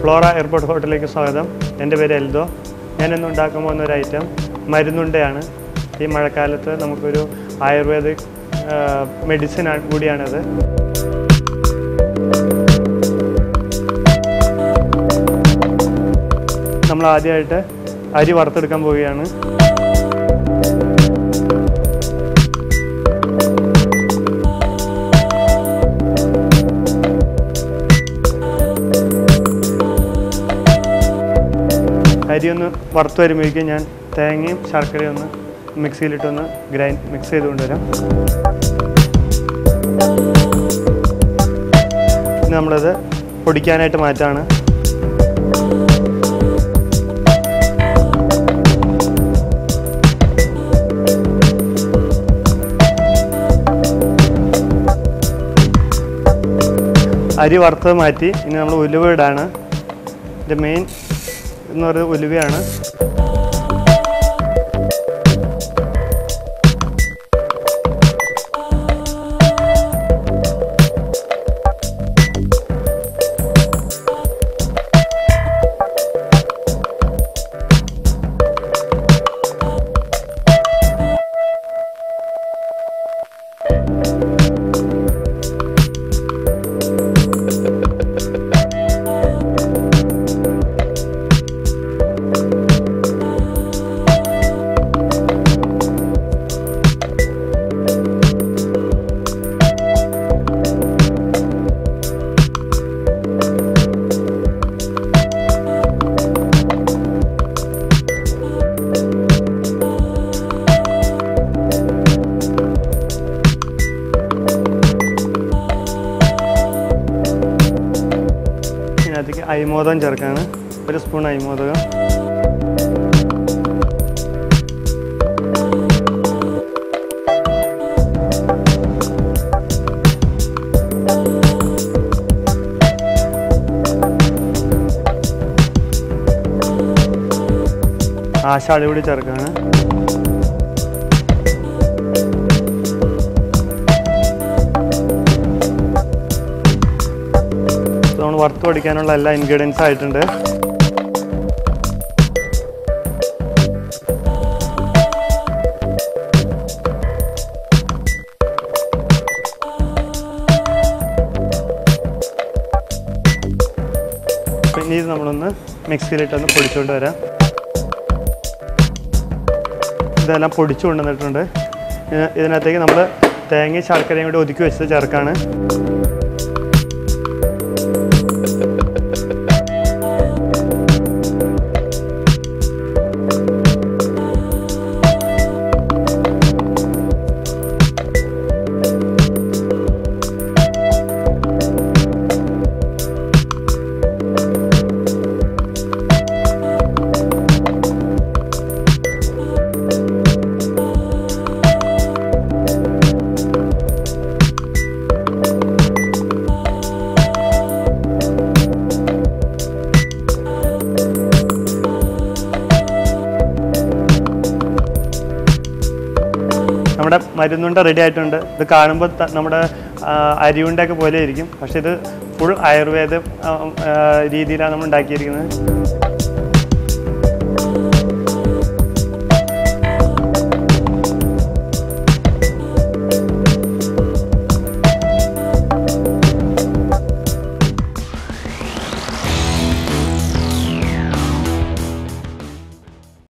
Flora airport ഹോട്ടലിലേക്ക് സ്വാഗതം. എന്റെ പേര് എൽദോ. ഞാനിന്ന് ഉണ്ടാക്കാൻ പോകുന്ന ഒരു ഐറ്റം മരുന്നുണ്ടയാണ്. ഈ മഴക്കാലത്ത് നമുക്കൊരു ആയുർവേദിക് മെഡിസിൻ കൂടിയാണിത്. നമ്മൾ ആദ്യമായിട്ട് അരി വറുത്തെടുക്കാൻ പോവുകയാണ്. അരി ഒന്ന് വറുത്ത് വരുമ്പോഴേക്കും ഞാൻ തേങ്ങയും ശർക്കരയും ഒന്ന് മിക്സിയിലിട്ടൊന്ന് ഗ്രൈൻഡ് മിക്സ് ചെയ്ത് കൊണ്ടുവരാം നമ്മളത് പൊടിക്കാനായിട്ട് മാറ്റാണ്. അരി വറുത്തത് മാറ്റി ഇനി നമ്മൾ ഉലുവ ഇടാണ്. ഇതിന്റെ മെയിൻ എന്ന് പറയുന്നത് thank ഇതിനകത്തേക്ക് അരിമോദകം ചേർക്കാണ്. ഒരു സ്പൂൺ അരിമോദകം ആശാളി കൂടി ചേർക്കാണ്. വറുത്ത് പഠിക്കാനുള്ള എല്ലാ ഇൻഗ്രീഡിയൻസ് ആയിട്ടുണ്ട്. പിന്നെ ഇത് നമ്മളൊന്ന് മിക്സിയിലിട്ടൊന്ന് പൊടിച്ചുകൊണ്ട് വരാം. ഇതെല്ലാം പൊടിച്ചു കൊണ്ടുവന്നിട്ടുണ്ട്. ഇതിനകത്തേക്ക് നമ്മൾ തേങ്ങയും ശർക്കരയും കൂടി ഒതുക്കി വെച്ചത് ചേർക്കാണ് നമ്മുടെ മരുന്നുണ്ട റെഡി ആയിട്ടുണ്ട്. ഇത് കാണുമ്പോൾ നമ്മുടെ അരിയുണ്ടൊക്കെ പോലെ ഇരിക്കും പക്ഷെ ഇത് ഫുൾ ആയുർവേദ രീതിയിലാണ് നമ്മൾ ഉണ്ടാക്കിയിരിക്കുന്നത്